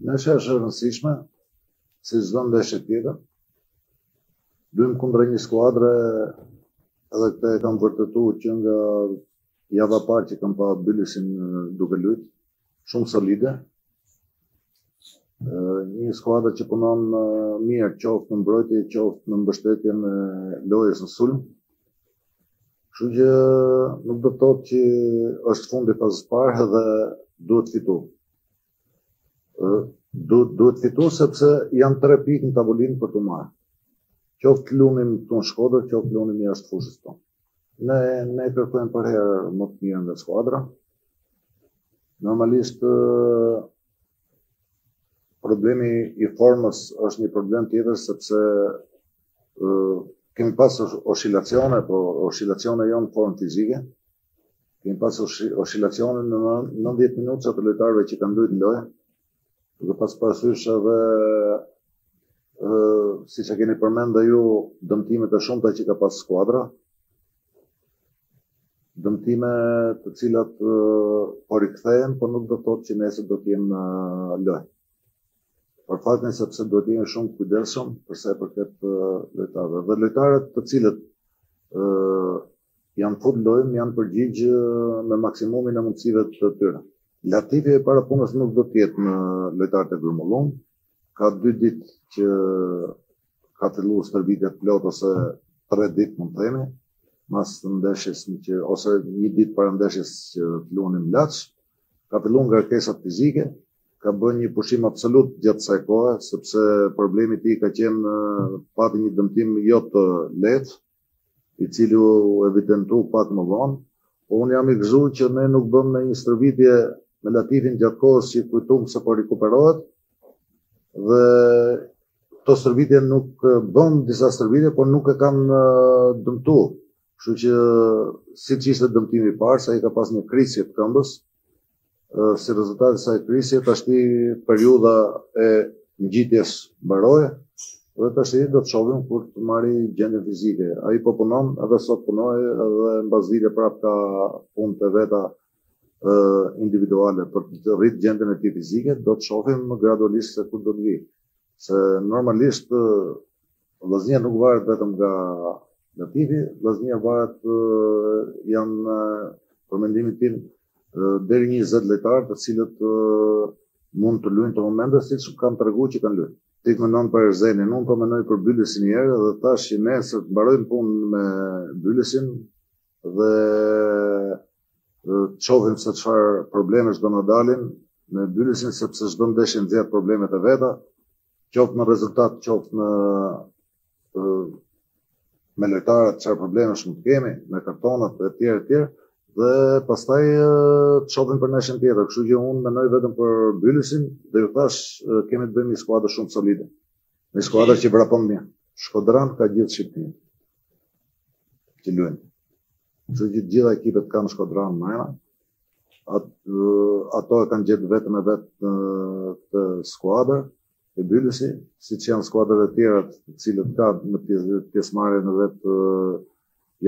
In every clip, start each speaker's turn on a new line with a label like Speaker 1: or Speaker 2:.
Speaker 1: Ndeshja është e rëndësishme, si çdo ndeshje tjetër. Luajmë kundër një skuadre edhe këtë e kam vërtetuar që nga java e parë që kam pa Bylisin duke luajt, shumë solide. Një skuadër që punon mirë, qoftë në mbrojtje, qoftë në mbështetjen e lojës në sulm. Kështu që nuk do të thotë që është e fundit apo e para dhe duhet fitu. Duhet, duhet fitu sepse janë tre pikë në tavolinë për t'u marrë. Qoftë luajmë këtu në Shkodër, qoftë luajmë jashtë fushës tonë. Ne, ne kërkojmë përherë më të mirën nga skuadra. Normalisht, Problemi i formës është një problem tjetër sepse ë kemi pas oscilacione, po oscilacione jo në formë fizike. Kemi pas oscilacione në 90 minutëshat e lojtarëve që kanë luajt në lojë. Duke pas parasysh edhe ë siç e keni përmend dhe ju dëmtimet e shumta që ka pas skuadra, Dëmtime të cilat po rikthehen, por nuk do të thotë që nesër do të jenë në lojë. Për faktin sepse duhet të jemi shumë të kujdesshëm për sa i përket lojtarëve. Dhe lojtarët të cilët ë janë fut në lojë, janë përgjigj me maksimumin e mundësive të tyre. Latifi e para punës nuk do të jetë në lojtarët e grumbullum. Ka dy ditë që ka fillu stërvitje të plotë ose tre ditë mund të themi, mas ndeshjes në Laç, ose një ditë para ndeshjes që të luanim në Laç, ka fillu ngarkesat fizike, ka bën një pushim absolut gjatë kësaj kohe, sepse problemi i tij ka qenë pati një dëmtim jo të lehtë, i cili u evidentu pak më vonë, po unë jam i gëzuar që ne nuk bëmë ndonjë stërvitje me Latifin gjatë kohës që i kujtuam se po rikuperohet dhe ato stërvitje nuk bëm disa stërvitje, por nuk e kanë dëmtu. Kështu që siç ishte dëmtimi i parë, se ai ka pas një krisje të këmbës, si rezultat i asaj krisje, tashti periuda e ngjitjes mbaroi, dhe tashti do të shofim kur të marri gjendjen fizike. Ai po punon, edhe sot punoi, edhe mbasdite prap ka punët e veta individuale për të rritë gjendjen e tij fizike, do të shofim gradualisht se kur do të vijë. Se normalisht Vllaznia nuk varet vetëm nga nativi, Vllaznia varet, janë për mendimin tim deri 20 lojtarë të cilët mund të luajnë në momente siç kanë tregu që kanë lujt. Ti mendon për Erzenin, unë po mendoj për Bylisin një herë dhe tash që nesër të mbarojmë punë me Bylisin dhe të shohim se çfarë problemesh do na dalin me Bylisin sepse çdo ndeshje nxjerr problemet e veta. qoftë në rezultat, qoftë me lojtarët çfarë problemesh mund të kemi me kartonat e tjera e tjera dhe pastaj të shohim për neshjen tjetër. Kështu që unë mendoj vetëm për Bylisin dhe ju thashë kemi të bëjmë me një skuadër shumë solide. Një skuadër që vrapon mirë. Shkodranë ka gjithë Shqipnia. Që lujnë. Kështu që të gjitha ekipet kanë shkodranë mrena, ato e kanë gjet veten e vet te skuadra, te Bylisi, siç janë skuadrat e tjera të cilat kanë pjesëmarrjen e vet,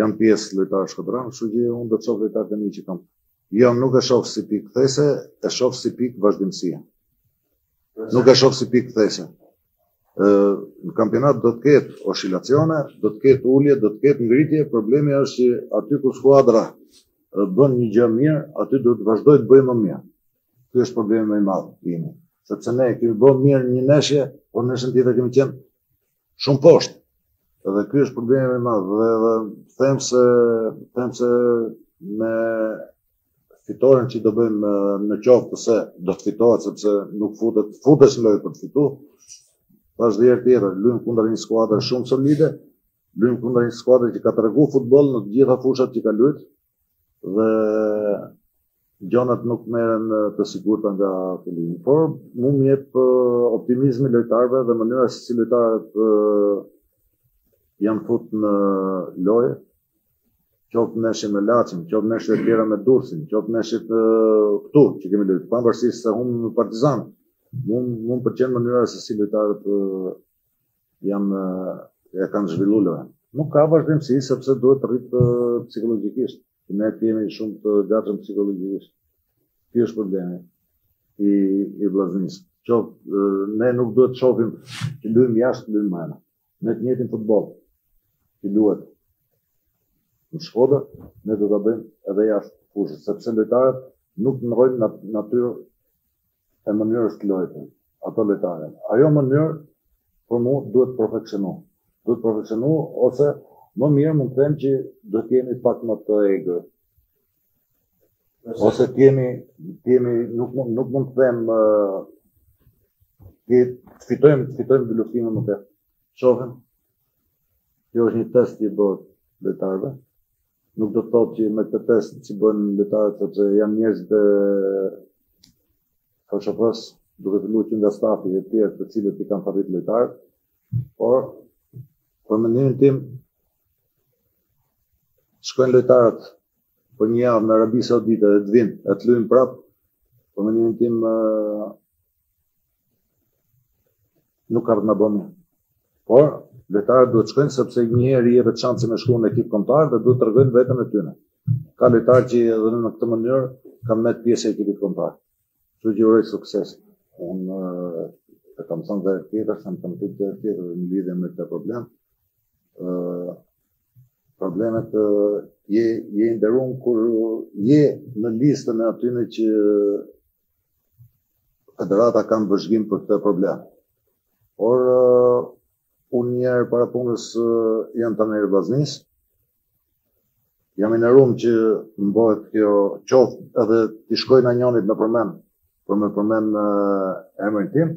Speaker 1: janë pjesë lojtarë shkodranë, kështu që unë do të shof lojtarët e mi që kam Jo, nuk e shoh si pikë kthese, e shoh si pikë vazhdimësie. Nuk e shoh si pikë kthese. Në kampionat do të ketë oscilacione, do të ketë ulje, do të ketë ngritje, problemi është që aty ku skuadra bën një gjë mirë, aty duhet të vazhdojë të bëjë më mirë. Ky është problemi më i madh i imi. Sepse ne kemi bo mirë një neshje, por neshjen tjetër kemi qenë shumë poshtë. Dhe ky është problemi më i madh dhe dhe them se them se me fitoren që do bëjmë në qoftë se do të fitohet sepse nuk futet, futesh në lojë për të fitu. Thashë dhe herë tjetër, lujmë kundër një skuadre shumë solide, lujmë kundër një skuadre që ka tregu futboll në të gjitha fushat që ka lujt dhe Gjonat nuk merren të sigurta nga fillimi, por mu më jep optimizmi i lojtarëve dhe mënyra se si lojtarët janë fut në lojë. Qoftë neshja me Laçin, qoftë neshjet e tjera me Durrësin, qoftë neshjet këtu që kemi lujt, pavarësisht se humbëm me Partizan. Mu më pëlqen mënyra se si lojtarët janë e kanë zhvillu lojën. Nuk ka vazhdimësi sepse duhet të rrit psikologjikisht. që ne të jemi shumë të gatshëm psikologjikisht. Ky është problemi i i Vllaznisë. Çof, ne nuk duhet të shohim që lujmë jashtë, lujmë mrena. Ne të njëjtin futboll që luhet në Shkodër, ne do ta bëjmë edhe jashtë fushës, sepse lojtarët nuk ndrojnë natyrë e mënyrës të lojës, ato lojtare. Ajo mënyrë për mu duhet perfekcionu. Duhet perfekcionu ose më mirë mund të them që duhet të jemi pak më të egër. Ose të jemi, të jemi nuk, nuk mund të them uh, të fitojmë, të fitojmë dyluftime, të shofim. Kjo është një test që i bëhet lojtarëve. nuk do të thotë që me këtë test që bëjnë lojtarët sepse janë njerëz të posaçëm duke fillu që nga stafi e tjerë të cilët i kanë thirrë lojtarët por për mendimin tim të shkojnë lojtarët për një javë në Arabi Saudite dhe të vinë e të luajnë prap për mendimin tim Nuk ka të na bëmë. Por, lojtarët duhet të shkojnë sepse një herë i jepet shansi me shkuar në ekip kombëtar dhe duhet të tregojnë veten e tyre. Ka lojtarë që edhe në këtë mënyrë kanë mbet pjesë e ekipit kombëtar. Kështu që uroj sukses. Unë e kam thënë dhe tjetër herë, e kam thënë dhe tjetër herë në lidhje me këtë problem. Uh, problemet uh, je, je i nderuar kur je në listën e atyre që Federata ka në vëzhgim për këtë problem. Por unë një herë para punës janë të nërë vaznis, jam i nderum që më bëhet kjo qoftë edhe t'i shkoj në njonit me përmen, për me përmen emrin tim,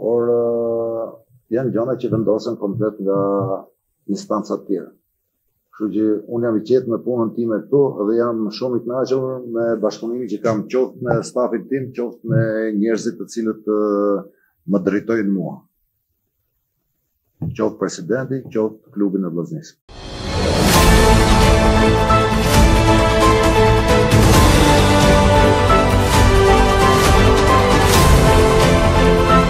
Speaker 1: por janë gjana që vendosen komplet nga instancat tjera. Kështu që unë jam i qetë me punën time këtu dhe jam shumë i kënaqur me bashkëpunimin që kam qoftë me stafin tim, qoftë me njerëzit të cilët më drejtojnë mua. Qoftë presidenti, qoftë klubin e Vllaznisë.